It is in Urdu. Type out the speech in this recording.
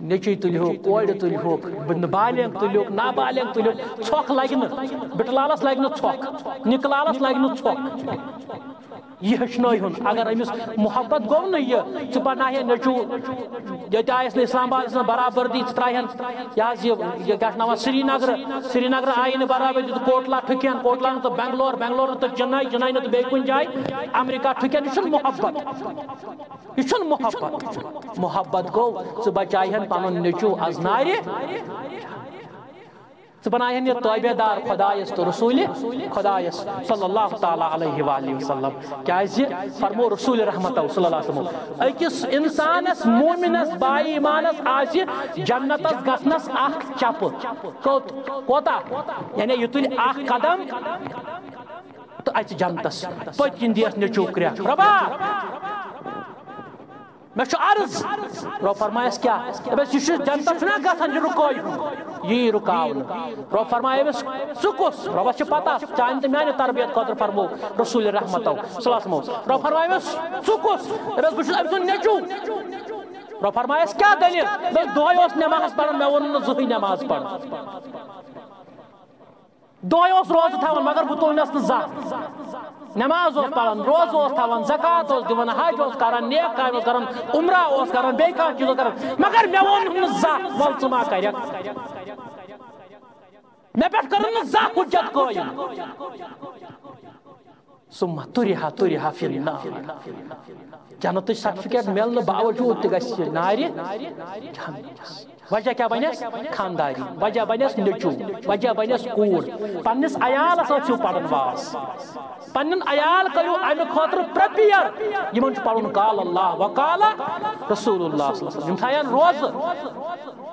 نیچی تلہ کوڑ تلہ بالنگ تلو نابالغ تلو ٹھوک لگہ بٹلالس لگہ نکلالس لگہ ٹھوک یہ ہچن اگر امس محبت گو نا یہ ٹھہ پہ نیچو یہ آس اسلام آباد برابردی ترہن یہ کیا نا سری نگر سری نگر آئی نا برابردی تو کوٹلا ٹھکین کوٹلا تو بنگلور بنگلور تو چنائی چنائی تو بیٚیہِ کُنہِ جایہِ امریکہ ٹھکین یہ محبت۔ یہ محبت۔ محبت گو، ژٕ بچائہن پنن نیچو از نارِ ژٕ بنائہن یہ تابع دار خدایس تو رسول خدایس صلی اللہ تعالی علیہ وآلہ وسلم۔ کیازِ جی؟ فرمو رسول رحمت صلی اللہ علیہ وسلم۔ اکس انسانس، مومنس، بائی ایمانس آسی جنتس گسنس اخ چپ۔ کوت کوتا۔ یعنی یہ تل اخ قدم، تو اچ جنتس۔ پتکن دیس نیچو کریا۔ ربا! میں عرض رو فرمایس کیا؟ بس یہ جنتا چھنا گژھان یہ رکوئی۔ یہ رکاون رو فرمایا بس سکس رو بس پتہ چان تو میانہ تربیت خاطر فرمو، رسول رحمت صلی اللہ علیہ وسلم۔ رو فرمایا بس سکس بس بس ام سن نیچو۔ رو فرمایس کیا دلیل؟ بس دعائی اس نماز پڑھن میں ون زہی نماز پڑھ دعائی اس روز تھاون مگر بتونس نہ زہ نماز اس پڑھان روز اس تھاوان زکات اس دیوان، حج اس کران نیک کام اس کران عمرہ اس کران بے کان چیز کران مگر مے وون نہ زا ول ژما کرک مے پٹ کرن نہ زا حجت قائم ثم تریحا تریحا فی النار. جنت سرٹیفکیٹ ملنے باوجود تہ گژھِ نارِ وجہ کیا بنس خانداری. وجہ بنس نیچو وجہ بنس کوڑ پنس عیالس ٲسِو پرن واس. پنن عیال کرو امہ خاطر پریپیئر یمن چھ پرن قال اللہ وقال رسول اللہ صلی اللہ علیہ وسلم. روز.